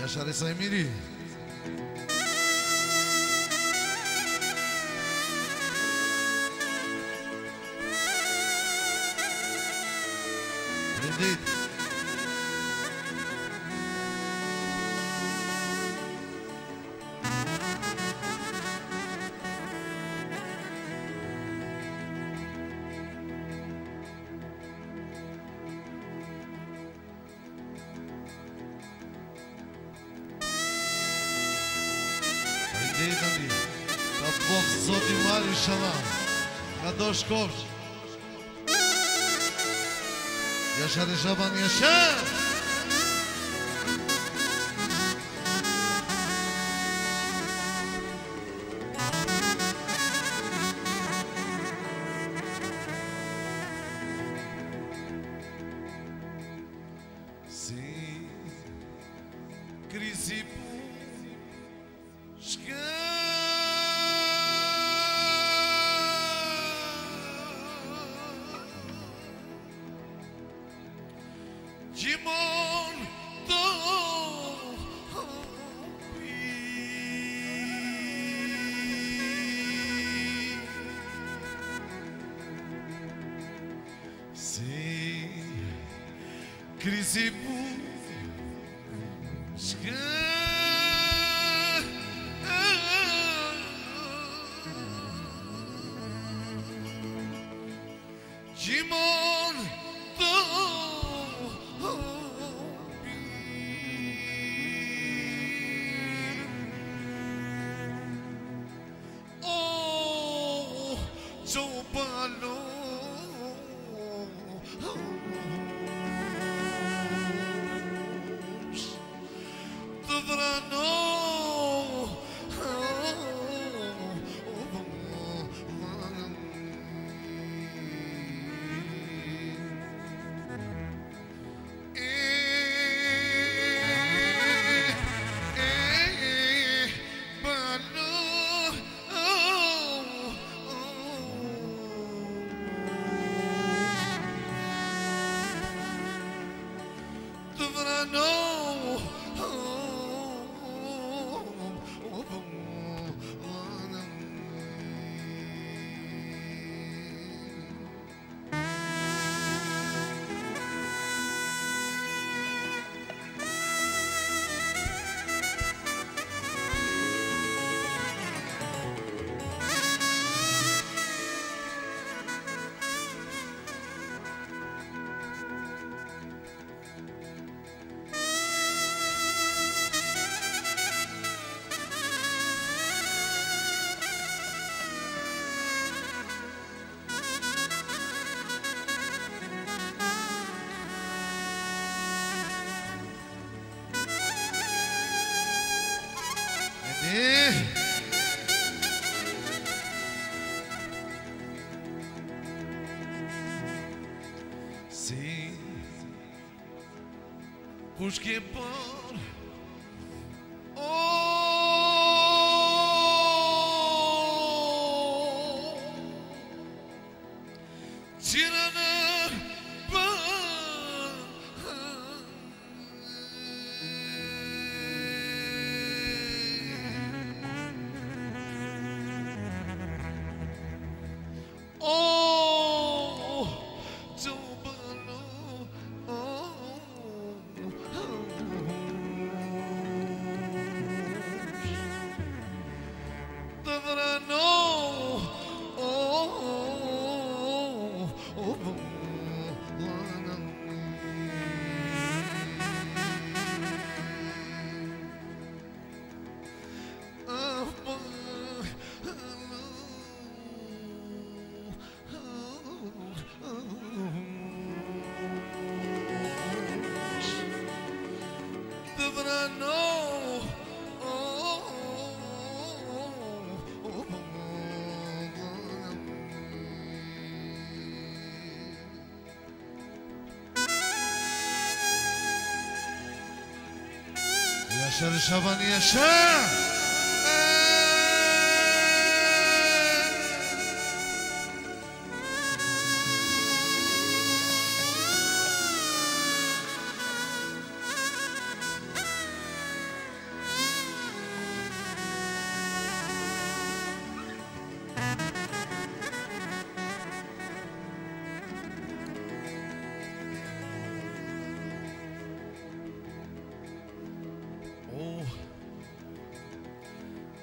Yaşar Esaymiri. Prendete. Zot i shalom, inshallah Nga do shkovsh Jasher i shaban jasher Si Krisi de Montombi. Sim, crise buscando. no. busqué por oh, tírame אשר שב אני אשב!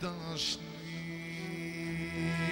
convidaste-me.